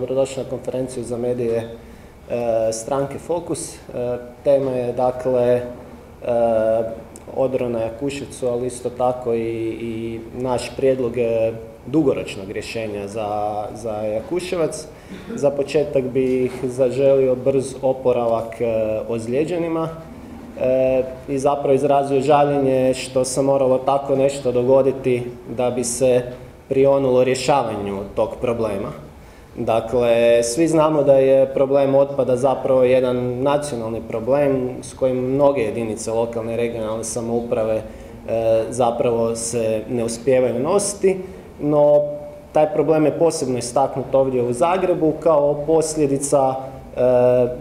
dobrodošli na konferenciju za medije e, stranke Fokus. E, tema je dakle e, odrona Jakuševcu, ali isto tako i, i naš prijedlog dugoročnog rješenja za, za Jakuševac. Za početak bih zaželio brz oporavak ozlijeđenima i zapravo izrazio žaljenje što se moralo tako nešto dogoditi da bi se prionulo rješavanju tog problema. Dakle, svi znamo da je problem otpada zapravo jedan nacionalni problem s kojim mnoge jedinice lokalne i regionalne samouprave e, zapravo se ne uspijevaju nositi, no taj problem je posebno istaknut ovdje u Zagrebu kao posljedica e,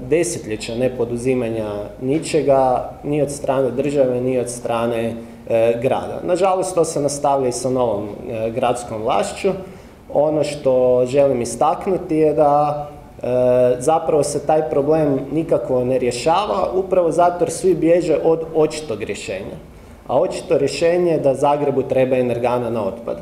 desetljeća nepoduzimanja ničega, ni od strane države, ni od strane E, grada. Nažalost, to se nastavlja i sa novom gradskom vlašću. Ono što želim istaknuti je da e, zapravo se taj problem nikako ne rješava, upravo zato jer svi bježe od očitog rješenja. A očito rješenje je da Zagrebu treba energana na otpad.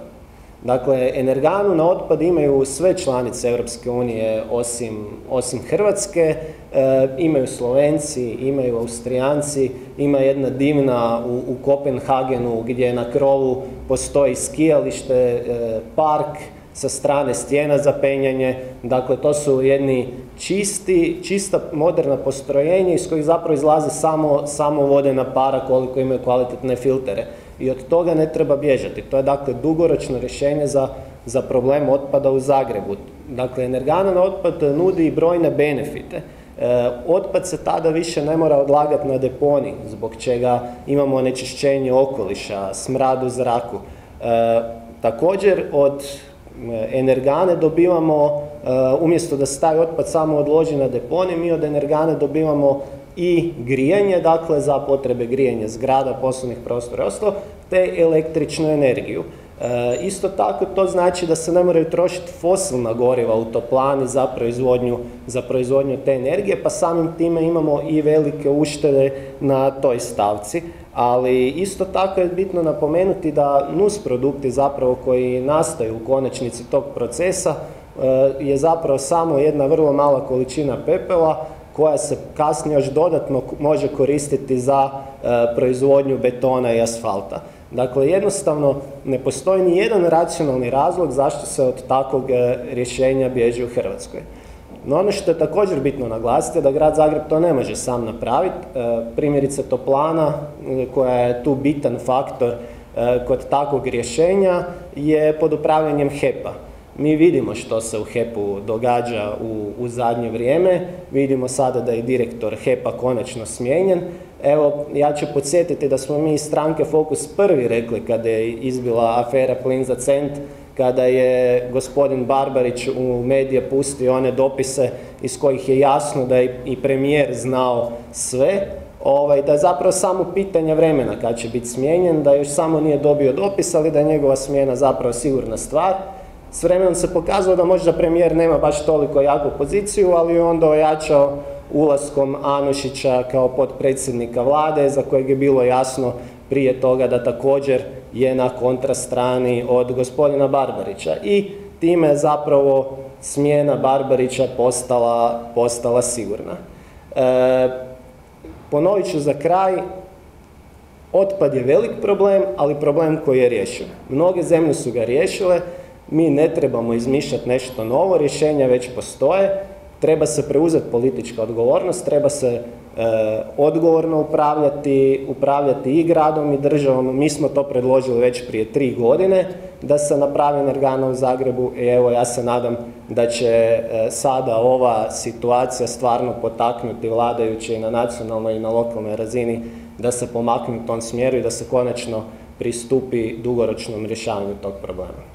Dakle, energanu na otpad imaju sve članice Europske unije osim, osim Hrvatske, e, imaju Slovenci, imaju Austrijanci, ima jedna divna u, u Kopenhagenu gdje na krovu postoji skijalište, e, park, sa strane stijena za penjanje, dakle to su jedni čisti, čista moderna postrojenja iz kojih zapravo izlaze samo, samo vodena para koliko imaju kvalitetne filtere i od toga ne treba bježati. To je dakle dugoročno rješenje za, za problem otpada u Zagrebu. Dakle, energanan otpad nudi brojne benefite. E, otpad se tada više ne mora odlagati na deponi, zbog čega imamo onečišćenje okoliša, smrad u zraku. E, također od energane dobivamo, umjesto da se taj otpad samo odloži na deponi, mi od energane dobivamo i grijanje, dakle za potrebe grijanja zgrada, poslovnih prostora i ostalo, te električnu energiju. E, isto tako to znači da se ne moraju trošiti fosilna goriva u toplani za proizvodnju, za proizvodnju te energije, pa samim time imamo i velike uštede na toj stavci. Ali isto tako je bitno napomenuti da nus produkti zapravo koji nastaju u konačnici tog procesa e, je zapravo samo jedna vrlo mala količina pepela koja se kasnije još dodatno može koristiti za e, proizvodnju betona i asfalta. Dakle, jednostavno ne postoji ni jedan racionalni razlog zašto se od takvog e, rješenja bježi u Hrvatskoj. No ono što je također bitno naglasiti je da grad Zagreb to ne može sam napraviti. E, primjerice Toplana, koja je tu bitan faktor kod takvog rješenja, je pod upravljanjem HEP-a. Mi vidimo što se u HEP-u događa u, u zadnje vrijeme, vidimo sada da je direktor HEP-a konačno smijenjen. Evo, ja ću podsjetiti da smo mi iz stranke Fokus prvi rekli kada je izbila afera Plin za cent, kada je gospodin Barbarić u medije pustio one dopise iz kojih je jasno da je i premijer znao sve, ovaj, da je zapravo samo pitanje vremena kad će biti smijenjen, da još samo nije dobio dopis, ali da je njegova smjena zapravo sigurna stvar. S vremenom se pokazalo da možda premijer nema baš toliko jaku poziciju, ali je onda ojačao ulaskom Anušića kao potpredsjednika vlade, za kojeg je bilo jasno prije toga da također je na kontrastrani od gospodina Barbarića. I time je zapravo smjena Barbarića postala, postala sigurna. E, ponovit ću za kraj, otpad je velik problem, ali problem koji je riješen. Mnoge zemlje su ga riješile, mi ne trebamo izmišljati nešto novo, rješenja već postoje, treba se preuzeti politička odgovornost, treba se e, odgovorno upravljati, upravljati i gradom i državom. Mi smo to predložili već prije tri godine da se napravi energana u Zagrebu i evo ja se nadam da će e, sada ova situacija stvarno potaknuti vladajuće i na nacionalnoj i na lokalnoj razini da se pomaknu u tom smjeru i da se konačno pristupi dugoročnom rješavanju tog problema.